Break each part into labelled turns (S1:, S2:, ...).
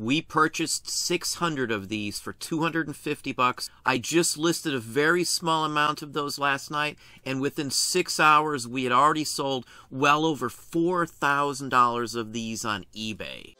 S1: We purchased 600 of these for 250 bucks. I just listed a very small amount of those last night, and within six hours, we had already sold well over $4,000 of these on eBay.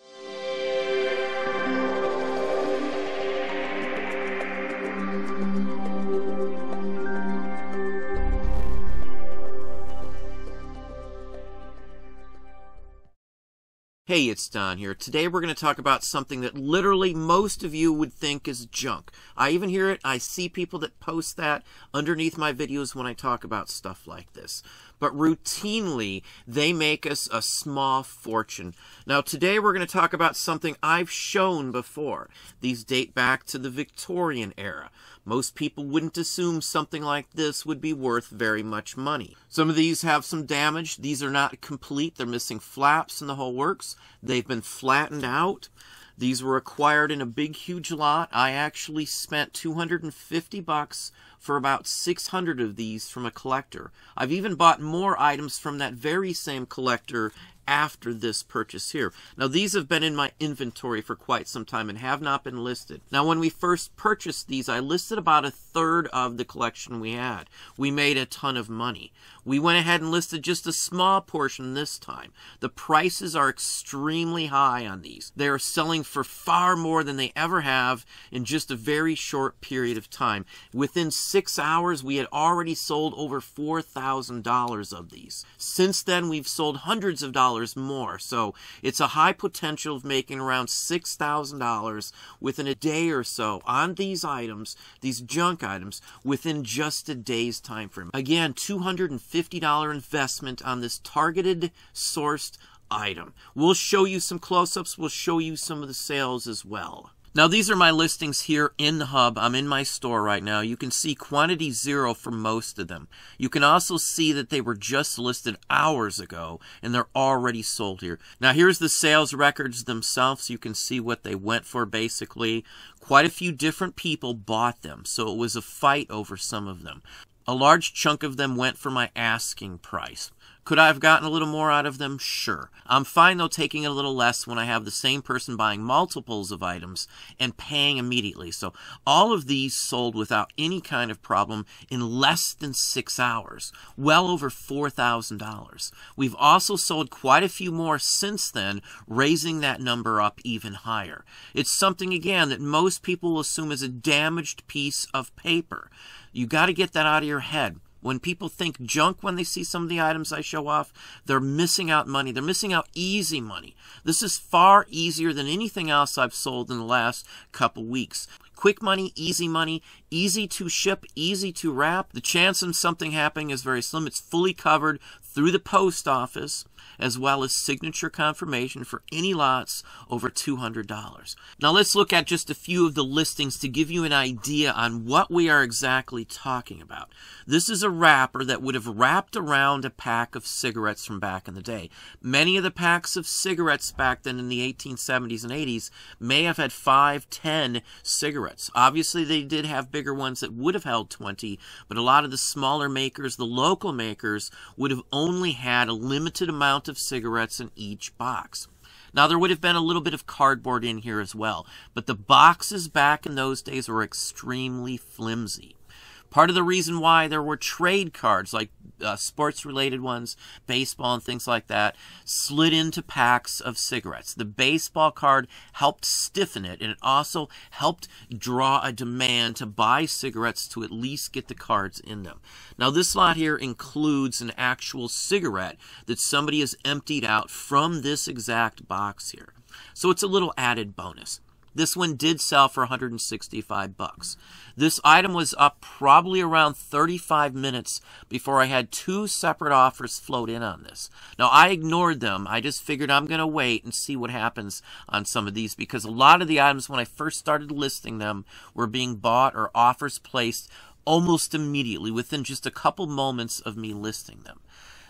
S1: Hey, it's Don here. Today we're going to talk about something that literally most of you would think is junk. I even hear it, I see people that post that underneath my videos when I talk about stuff like this. But routinely, they make us a small fortune. Now today we're going to talk about something I've shown before. These date back to the Victorian era. Most people wouldn't assume something like this would be worth very much money. Some of these have some damage. These are not complete. They're missing flaps and the whole works. They've been flattened out. These were acquired in a big, huge lot. I actually spent 250 bucks for about 600 of these from a collector. I've even bought more items from that very same collector after this purchase here. Now these have been in my inventory for quite some time and have not been listed. Now when we first purchased these, I listed about a third of the collection we had. We made a ton of money. We went ahead and listed just a small portion this time. The prices are extremely high on these. They are selling for far more than they ever have in just a very short period of time. Within six hours, we had already sold over $4,000 of these. Since then, we've sold hundreds of dollars more. So it's a high potential of making around $6,000 within a day or so on these items, these junk items, within just a day's time frame. Again, $250 investment on this targeted sourced item. We'll show you some close-ups. We'll show you some of the sales as well. Now these are my listings here in the hub. I'm in my store right now. You can see quantity zero for most of them. You can also see that they were just listed hours ago and they're already sold here. Now here's the sales records themselves. You can see what they went for basically. Quite a few different people bought them, so it was a fight over some of them. A large chunk of them went for my asking price. Could I have gotten a little more out of them? Sure. I'm fine though taking a little less when I have the same person buying multiples of items and paying immediately. So all of these sold without any kind of problem in less than six hours, well over $4,000. We've also sold quite a few more since then, raising that number up even higher. It's something again that most people assume is a damaged piece of paper. You got to get that out of your head. When people think junk when they see some of the items I show off, they're missing out money. They're missing out easy money. This is far easier than anything else I've sold in the last couple weeks. Quick money, easy money, easy to ship, easy to wrap. The chance of something happening is very slim. It's fully covered through the post office as well as signature confirmation for any lots over $200. Now let's look at just a few of the listings to give you an idea on what we are exactly talking about. This is a wrapper that would have wrapped around a pack of cigarettes from back in the day. Many of the packs of cigarettes back then in the 1870s and 80s may have had 5, 10 cigarettes. Obviously they did have bigger ones that would have held 20, but a lot of the smaller makers, the local makers, would have only had a limited amount of cigarettes in each box. Now, there would have been a little bit of cardboard in here as well, but the boxes back in those days were extremely flimsy. Part of the reason why there were trade cards, like uh, sports related ones, baseball and things like that, slid into packs of cigarettes. The baseball card helped stiffen it, and it also helped draw a demand to buy cigarettes to at least get the cards in them. Now, this lot here includes an actual cigarette that somebody has emptied out from this exact box here. So it's a little added bonus. This one did sell for 165 bucks. This item was up probably around 35 minutes before I had two separate offers float in on this. Now, I ignored them. I just figured I'm going to wait and see what happens on some of these because a lot of the items, when I first started listing them, were being bought or offers placed almost immediately within just a couple moments of me listing them.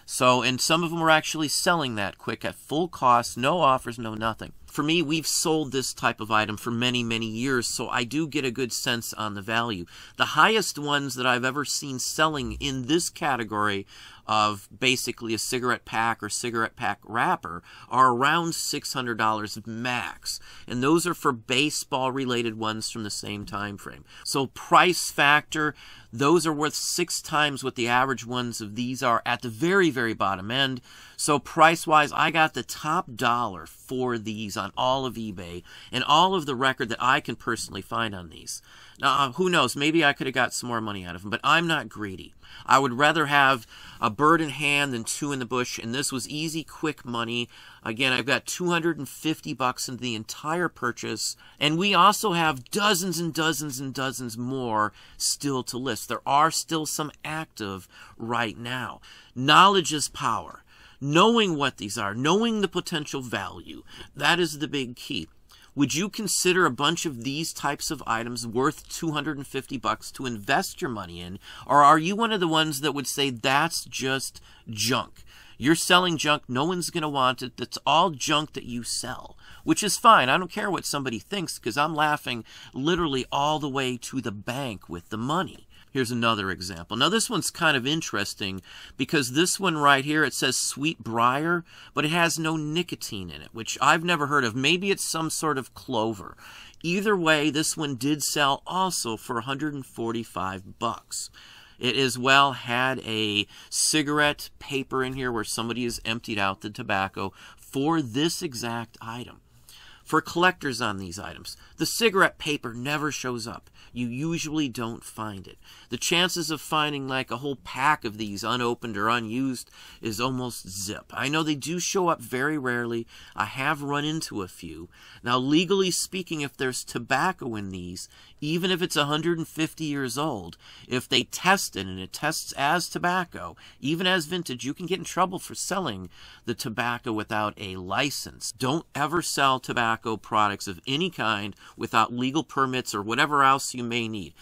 S1: So, and some of them were actually selling that quick at full cost, no offers, no nothing. For me, we've sold this type of item for many, many years, so I do get a good sense on the value. The highest ones that I've ever seen selling in this category of basically a cigarette pack or cigarette pack wrapper are around $600 max. And those are for baseball related ones from the same time frame. So price factor, those are worth six times what the average ones of these are at the very, very bottom end. So price wise, I got the top dollar for these on all of eBay and all of the record that I can personally find on these. Now, uh, who knows? Maybe I could have got some more money out of them, but I'm not greedy. I would rather have a bird in hand than two in the bush, and this was easy, quick money. Again, I've got 250 bucks into the entire purchase, and we also have dozens and dozens and dozens more still to list. There are still some active right now. Knowledge is power. Knowing what these are, knowing the potential value, that is the big key. Would you consider a bunch of these types of items worth 250 bucks to invest your money in? Or are you one of the ones that would say that's just junk? You're selling junk, no one's going to want it. That's all junk that you sell, which is fine. I don't care what somebody thinks because I'm laughing literally all the way to the bank with the money. Here's another example. Now this one's kind of interesting because this one right here, it says sweet briar, but it has no nicotine in it, which I've never heard of. Maybe it's some sort of clover. Either way, this one did sell also for 145 bucks. It as well had a cigarette paper in here where somebody has emptied out the tobacco for this exact item. For collectors on these items, the cigarette paper never shows up you usually don't find it. The chances of finding like a whole pack of these unopened or unused is almost zip. I know they do show up very rarely. I have run into a few. Now, legally speaking, if there's tobacco in these, even if it's 150 years old, if they test it and it tests as tobacco, even as vintage, you can get in trouble for selling the tobacco without a license. Don't ever sell tobacco products of any kind without legal permits or whatever else you may need.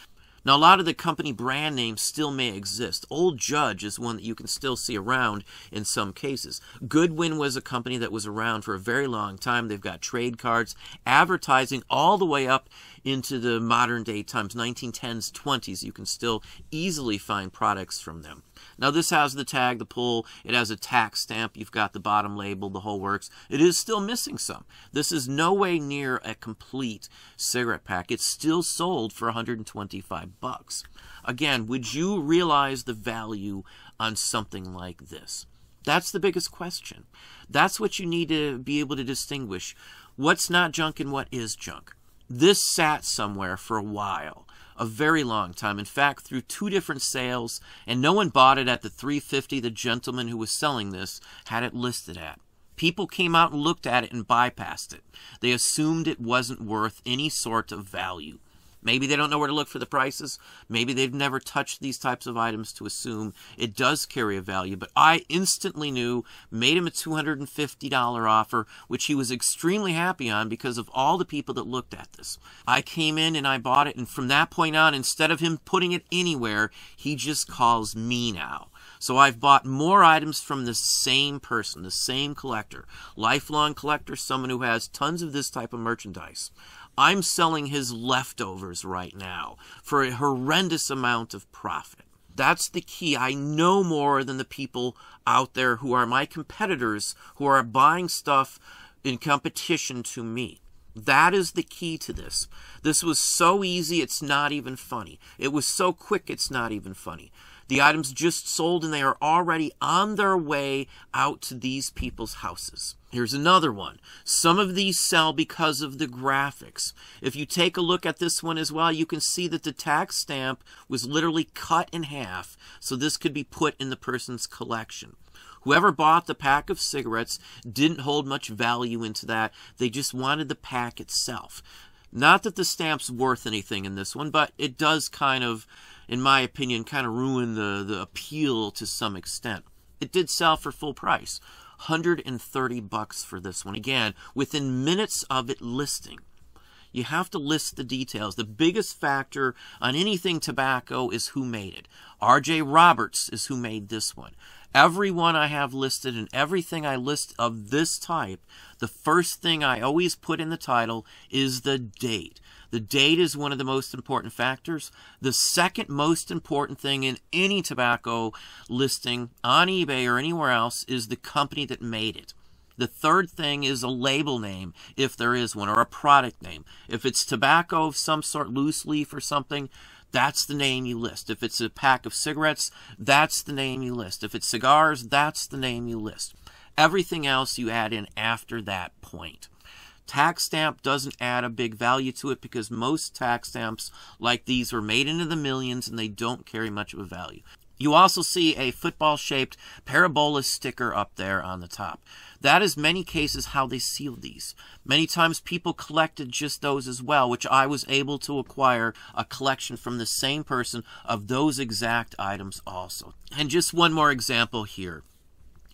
S1: Now, a lot of the company brand names still may exist. Old Judge is one that you can still see around in some cases. Goodwin was a company that was around for a very long time. They've got trade cards, advertising all the way up into the modern day times, 1910s, 20s. You can still easily find products from them. Now this has the tag, the pull, it has a tax stamp, you've got the bottom label, the whole works. It is still missing some. This is no way near a complete cigarette pack. It's still sold for 125 bucks. Again, would you realize the value on something like this? That's the biggest question. That's what you need to be able to distinguish what's not junk and what is junk. This sat somewhere for a while a very long time. In fact, through two different sales, and no one bought it at the 350 the gentleman who was selling this had it listed at. People came out and looked at it and bypassed it. They assumed it wasn't worth any sort of value. Maybe they don't know where to look for the prices. Maybe they've never touched these types of items to assume it does carry a value. But I instantly knew, made him a $250 offer, which he was extremely happy on because of all the people that looked at this. I came in and I bought it, and from that point on, instead of him putting it anywhere, he just calls me now. So I've bought more items from the same person, the same collector, lifelong collector, someone who has tons of this type of merchandise. I'm selling his leftovers right now for a horrendous amount of profit. That's the key. I know more than the people out there who are my competitors who are buying stuff in competition to me. That is the key to this. This was so easy, it's not even funny. It was so quick, it's not even funny. The items just sold and they are already on their way out to these people's houses. Here's another one. Some of these sell because of the graphics. If you take a look at this one as well, you can see that the tax stamp was literally cut in half, so this could be put in the person's collection. Whoever bought the pack of cigarettes didn't hold much value into that. They just wanted the pack itself. Not that the stamp's worth anything in this one, but it does kind of in my opinion, kind of ruined the, the appeal to some extent. It did sell for full price. 130 bucks for this one. Again, within minutes of it listing. You have to list the details. The biggest factor on anything tobacco is who made it. R.J. Roberts is who made this one. Everyone I have listed and everything I list of this type, the first thing I always put in the title is the date. The date is one of the most important factors. The second most important thing in any tobacco listing on eBay or anywhere else is the company that made it. The third thing is a label name, if there is one, or a product name. If it's tobacco of some sort, loose leaf or something, that's the name you list. If it's a pack of cigarettes, that's the name you list. If it's cigars, that's the name you list. Everything else you add in after that point. Tax stamp doesn't add a big value to it because most tax stamps like these are made into the millions and they don't carry much of a value. You also see a football-shaped parabola sticker up there on the top. That is many cases how they seal these. Many times people collected just those as well, which I was able to acquire a collection from the same person of those exact items also. And just one more example here.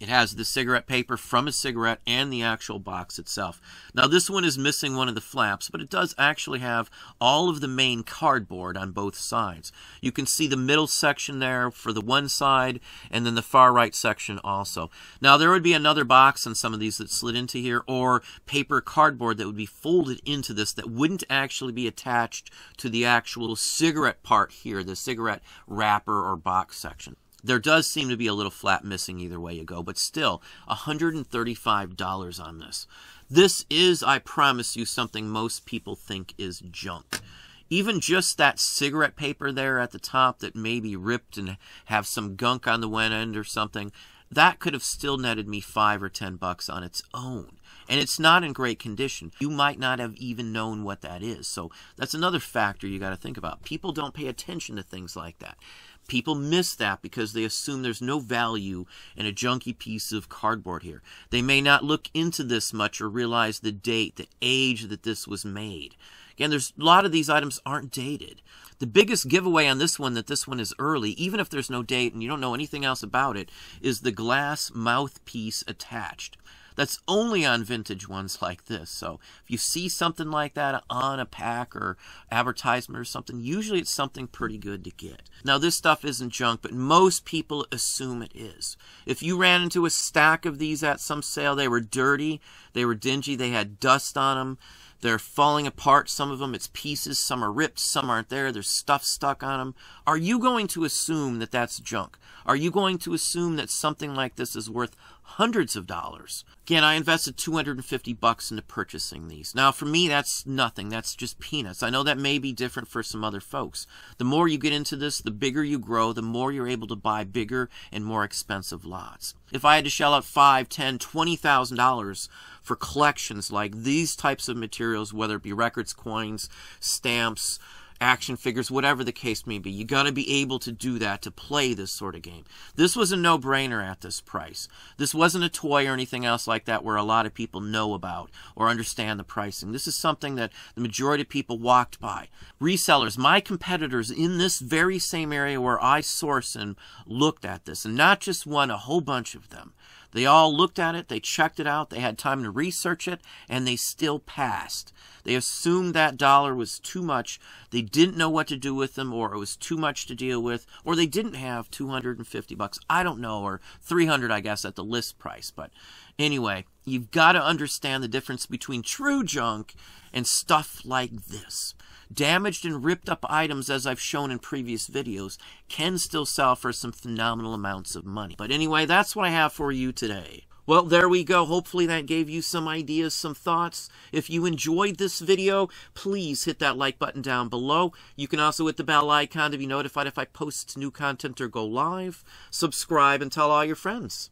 S1: It has the cigarette paper from a cigarette and the actual box itself. Now this one is missing one of the flaps, but it does actually have all of the main cardboard on both sides. You can see the middle section there for the one side and then the far right section also. Now there would be another box on some of these that slid into here or paper cardboard that would be folded into this that wouldn't actually be attached to the actual cigarette part here, the cigarette wrapper or box section. There does seem to be a little flap missing either way you go, but still, $135 on this. This is, I promise you, something most people think is junk. Even just that cigarette paper there at the top that may be ripped and have some gunk on the one end or something, that could have still netted me five or ten bucks on its own. And it's not in great condition. You might not have even known what that is. So that's another factor you got to think about. People don't pay attention to things like that. People miss that because they assume there's no value in a junky piece of cardboard here. They may not look into this much or realize the date, the age that this was made. Again, there's a lot of these items aren't dated. The biggest giveaway on this one that this one is early, even if there's no date and you don't know anything else about it, is the glass mouthpiece attached. That's only on vintage ones like this. So if you see something like that on a pack or advertisement or something, usually it's something pretty good to get. Now this stuff isn't junk, but most people assume it is. If you ran into a stack of these at some sale, they were dirty, they were dingy, they had dust on them, they're falling apart, some of them, it's pieces, some are ripped, some aren't there, there's stuff stuck on them. Are you going to assume that that's junk? Are you going to assume that something like this is worth hundreds of dollars? Again, I invested 250 bucks into purchasing these. Now, for me, that's nothing. That's just peanuts. I know that may be different for some other folks. The more you get into this, the bigger you grow, the more you're able to buy bigger and more expensive lots. If I had to shell out five, ten, twenty thousand dollars for collections like these types of materials, whether it be records, coins, stamps, action figures, whatever the case may be. You got to be able to do that to play this sort of game. This was a no-brainer at this price. This wasn't a toy or anything else like that where a lot of people know about or understand the pricing. This is something that the majority of people walked by. Resellers, my competitors in this very same area where I source and looked at this, and not just one, a whole bunch of them. They all looked at it, they checked it out, they had time to research it, and they still passed. They assumed that dollar was too much. They didn't know what to do with them, or it was too much to deal with, or they didn't have 250 bucks. I don't know, or 300, I guess, at the list price. But anyway, you've got to understand the difference between true junk and stuff like this. Damaged and ripped up items, as I've shown in previous videos, can still sell for some phenomenal amounts of money. But anyway, that's what I have for you today. Well, there we go. Hopefully that gave you some ideas, some thoughts. If you enjoyed this video, please hit that like button down below. You can also hit the bell icon to be notified if I post new content or go live. Subscribe and tell all your friends.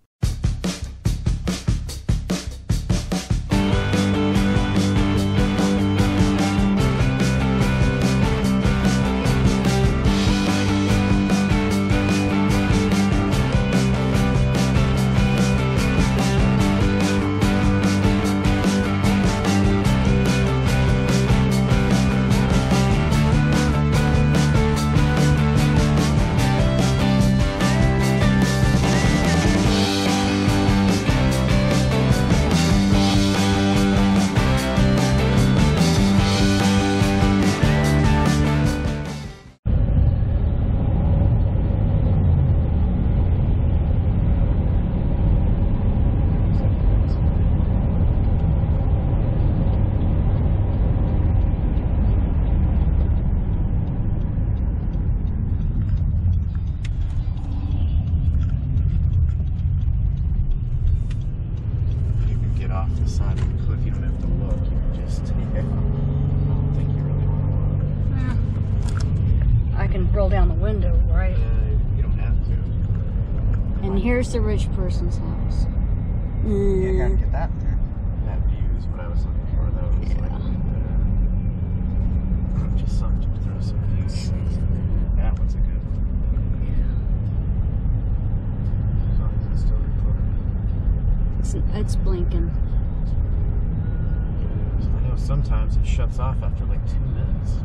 S1: roll down the window, right? Uh, you don't have to.
S2: And here's the rich person's house.
S3: Mm. You
S2: gotta
S3: get that view.
S4: That view is what I was looking for, though.
S2: Yeah.
S4: like, uh, just something to throw some views. That one's a good one. Yeah.
S2: It's, it's blinking.
S4: I know sometimes it shuts off after like two minutes.